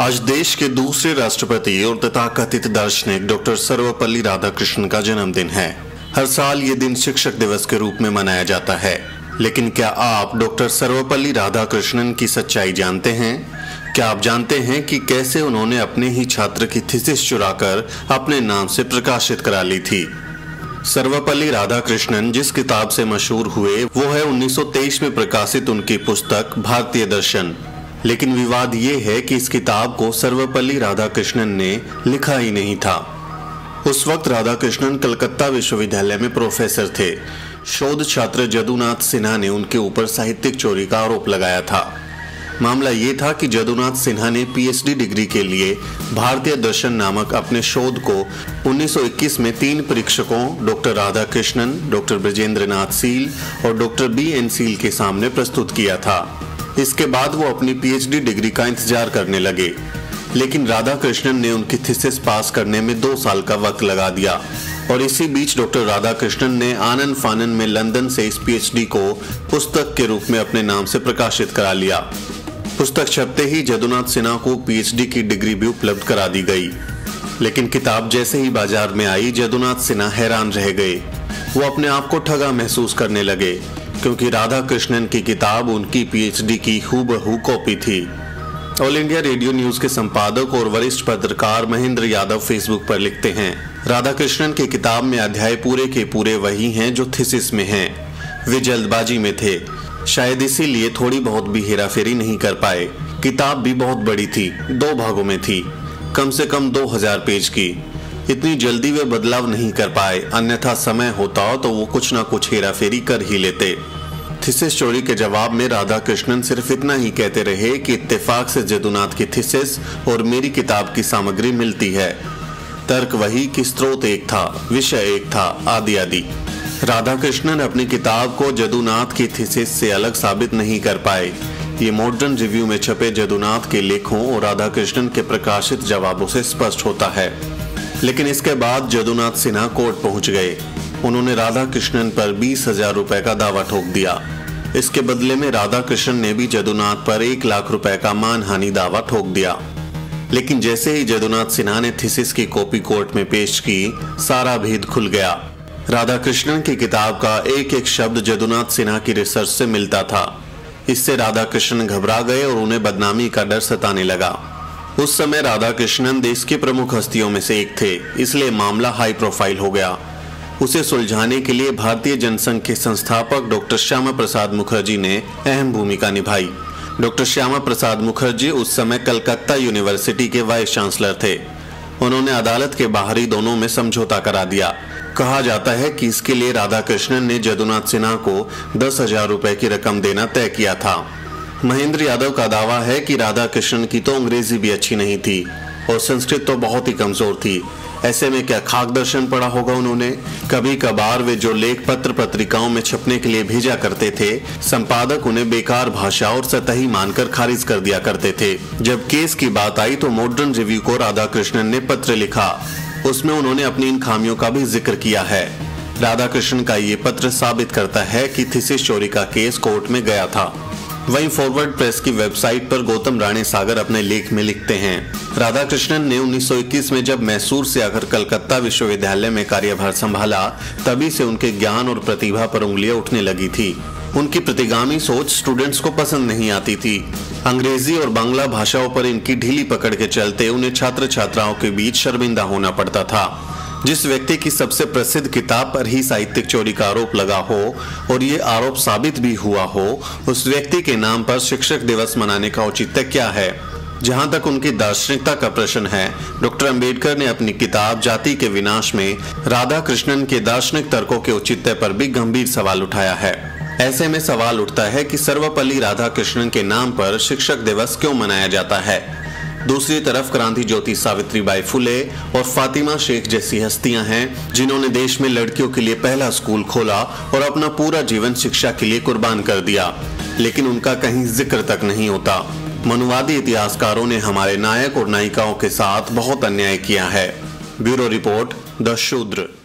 आज देश के दूसरे राष्ट्रपति और तथाकथित दार्शनिक डॉक्टर सर्वपल्ली राधाकृष्णन का जन्मदिन है। हर साल ये दिन शिक्षक दिवस के रूप में मनाया जाता है। लेकिन क्या आप डॉक्टर सर्वपल्ली राधाकृष्णन की सच्चाई जानते हैं? क्या आप जानते हैं कि कैसे उन्होंने अपने ही छात्र की थीसिस चुराकर अपने नाम से प्रकाशित करा ली थी? सर्वपल्ली राधाकृष्णन जिस किताब से मशहूर हुए, वो है 1923 में प्रकाशित उनकी पुस्तक भारतीय दर्शन। लेकिन विवाद ये है कि इस किताब को सर्वपल्ली राधाकृष्णन ने लिखा ही नहीं था। उस वक्त राधाकृष्णन कलकत्ता विश्वविद्यालय में प्रोफेसर थे। शोध छात्र जदुनाथ सिन्हा ने उनके ऊपर साहित्यिक चोरी का आरोप लगाया था। मामला ये था कि जदुनाथ सिन्हा ने पीएचडी डिग्री के लिए भारतीय दर्शन नामक अपने शोध को 1921 में तीन परीक्षकों, डॉक्टर राधा कृष्णन डॉक्टर ब्रजेंद्र नाथ सील और डॉक्टर बी एन सील के सामने प्रस्तुत किया था। इसके बाद वो अपनी पीएचडी डिग्री का इंतज़ार करने लगे। लेकिन राधा कृष्णन ने उनकी थीसिस पास करने में दो साल का वक्त लगा दिया। और इसी बीच डॉक्टर राधा कृष्णन ने आनंद फानन में लंदन से इस पीएचडी को पुस्तक के रूप में अपने नाम से प्रकाशित करा लिया। पुस्तक छपते ही जदुनाथ सिन्हा को पीएचडी की डिग्री भी उपलब्ध करा दी गई। लेकिन किताब जैसे ही बाज़ार में आई, जदुनाथ सिन्हा हैरान रह गए। वो अपने आप को ठगा महसूस करने लगे। क्योंकि राधा कृष्णन की किताब, उनकी पीएचडी की हूबहू कॉपी थी। ऑल इंडिया रेडियो न्यूज़ के संपादक और वरिष्ठ पत्रकार महेंद्र यादव फेसबुक पर लिखते हैं राधा कृष्णन की किताब में अध्याय पूरे के पूरे वही हैं जो थीसिस में हैं। वे जल्दबाजी में थे। शायद इसीलिए थोड़ी बहुत भी हेराफेरी नहीं कर पाए। किताब भी बहुत बड़ी थी, दो भागों में थी। कम से कम दो हज़ार पेज की। इतनी जल्दी वे बदलाव नहीं कर पाए। अन्यथा समय होता तो वो कुछ ना कुछ हेरा फेरी कर ही लेते। थीसिस चोरी के जवाब में राधा कृष्णन सिर्फ़ इतना ही कहते रहे कि इत्तेफाक से जदुनाथ की थीसिस और मेरी किताब की सामग्री मिलती है। तर्क वही कि स्रोत एक था, विषय एक था, आदि आदि। राधा कृष्णन अपनी किताब को जदुनाथ की थीसिस से अलग साबित नहीं कर पाए। ये मॉडर्न रिव्यू में छपे जदुनाथ के लेखों और राधा कृष्णन के प्रकाशित जवाबों से स्पष्ट होता है। लेकिन इसके बाद जदुनाथ सिन्हा कोर्ट पहुँच गए। उन्होंने राधा कृष्णन पर बीस हज़ार रुपए का दावा ठोक दिया। इसके बदले में राधा कृष्णन ने भी जदुनाथ पर एक लाख रुपए का मानहानि दावा ठोक दिया। लेकिन जैसे ही जदुनाथ सिन्हा ने थीसिस की कॉपी कोर्ट में पेश की, सारा भेद खुल गया। राधा कृष्णन की किताब का एक एक शब्द जदुनाथ सिन्हा की रिसर्च से मिलता था। इससे राधा कृष्णन घबरा गए और उन्हें बदनामी का डर सताने लगा। उस समय राधा कृष्णन देश के प्रमुख हस्तियों में से एक थे, इसलिए मामला हाई प्रोफ़ाइल हो गया। उसे सुलझाने के लिए भारतीय जनसंघ के संस्थापक डॉक्टर श्यामा प्रसाद मुखर्जी ने अहम भूमिका निभाई। डॉक्टर श्यामा प्रसाद मुखर्जी उस समय कलकत्ता यूनिवर्सिटी के वाइस चांसलर थे। उन्होंने अदालत के बाहरी दोनों में समझौता करा दिया। कहा जाता है कि इसके लिए राधा कृष्णन ने जदुनाथ सिन्हा को दस हज़ार रुपए की रकम देना तय किया था। महेंद्र यादव का दावा है कि राधा कृष्णन की तो अंग्रेज़ी भी अच्छी नहीं थी और संस्कृत तो बहुत ही कमज़ोर थी। ऐसे में क्या खाक दर्शन पड़ा होगा उन्होंने? कभी कभार वे जो लेख पत्र पत्रिकाओं में छपने के लिए भेजा करते थे, संपादक उन्हें बेकार भाषा और सतही मानकर खारिज कर दिया करते थे। जब केस की बात आई तो मॉडर्न रिव्यू को राधा कृष्णन ने पत्र लिखा। उसमें उन्होंने अपनी इन खामियों का भी ज़िक्र किया है। राधा कृष्ण का ये पत्र साबित करता है कि थीसिस चोरी का केस कोर्ट में गया था। वहीं फॉरवर्ड प्रेस की वेबसाइट पर गौतम राणे सागर अपने लेख में लिखते हैं राधा कृष्णन ने 1921 में जब मैसूर से आकर कलकत्ता विश्वविद्यालय में कार्यभार संभाला, तभी से उनके ज्ञान और प्रतिभा पर उंगलियाँ उठने लगी थी। उनकी प्रतिगामी सोच स्टूडेंट्स को पसंद नहीं आती थी। अंग्रेज़ी और बांग्ला भाषाओं पर इनकी ढीली पकड़ के चलते उन्हें छात्र छात्राओं के बीच शर्मिंदा होना पड़ता था। जिस व्यक्ति की सबसे प्रसिद्ध किताब पर ही साहित्यिक चोरी का आरोप लगा हो और ये आरोप साबित भी हुआ हो, उस व्यक्ति के नाम पर शिक्षक दिवस मनाने का औचित्य क्या है? जहाँ तक उनकी दार्शनिकता का प्रश्न है, डॉक्टर अंबेडकर ने अपनी किताब जाति के विनाश में राधा कृष्णन के दार्शनिक तर्कों के औचित्य पर भी गंभीर सवाल उठाया है। ऐसे में सवाल उठता है कि सर्वपल्ली राधा कृष्णन के नाम पर शिक्षक दिवस क्यों मनाया जाता है? दूसरी तरफ़ क्रांति ज्योति सावित्री बाई फुले और फातिमा शेख जैसी हस्तियाँ हैं, जिन्होंने देश में लड़कियों के लिए पहला स्कूल खोला और अपना पूरा जीवन शिक्षा के लिए कुर्बान कर दिया। लेकिन उनका कहीं ज़िक्र तक नहीं होता। मनुवादी इतिहासकारों ने हमारे नायक और नायिकाओं के साथ बहुत अन्याय किया है। ब्यूरो रिपोर्ट, द शूद्र।